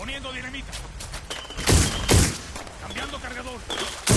Poniendo dinamita. Cambiando cargador.